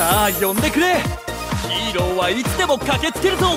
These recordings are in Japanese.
さあ呼んでくれ。ヒーローはいつでも駆けつけるぞ。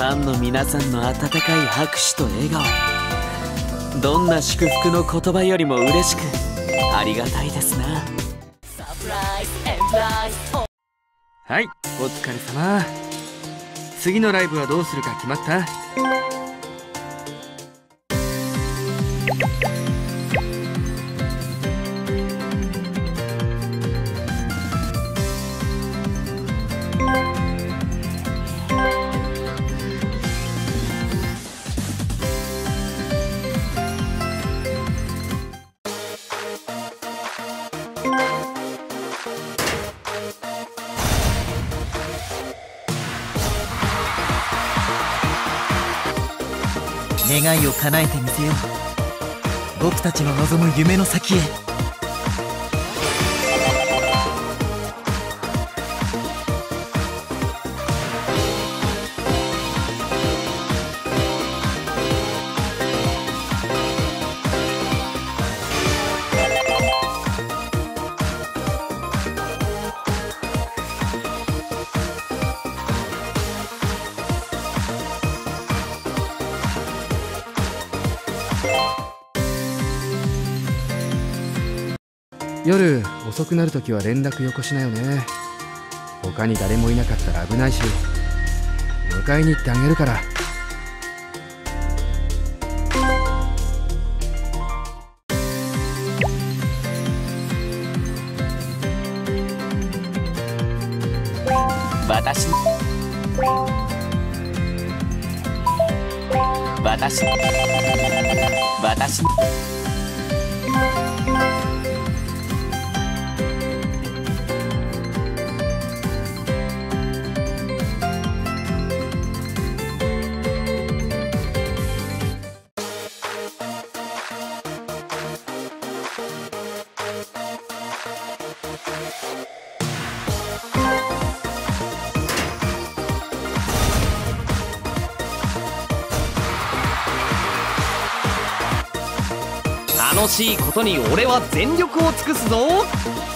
ファンの皆さんの温かい拍手と笑顔。どんな祝福の言葉よりも嬉しくありがたいですな。はいお疲れ様。次のライブはどうするか決まった？願いを叶えてみせよう。僕たちの望む夢の先へ。夜遅くなるときは連絡よこしなよね。他に誰もいなかったら危ないし迎えに行ってあげるから。私。私。私。楽しいことに俺は全力を尽くすぞ。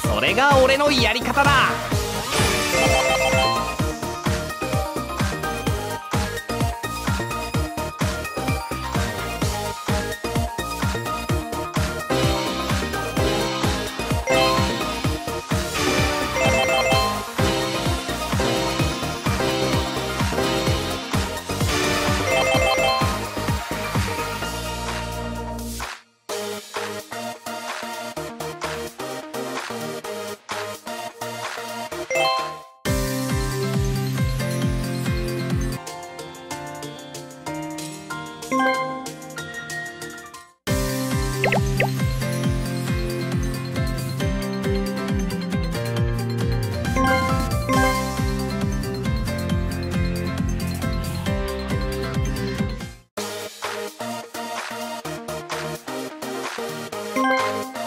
それが俺のやり方だ。Música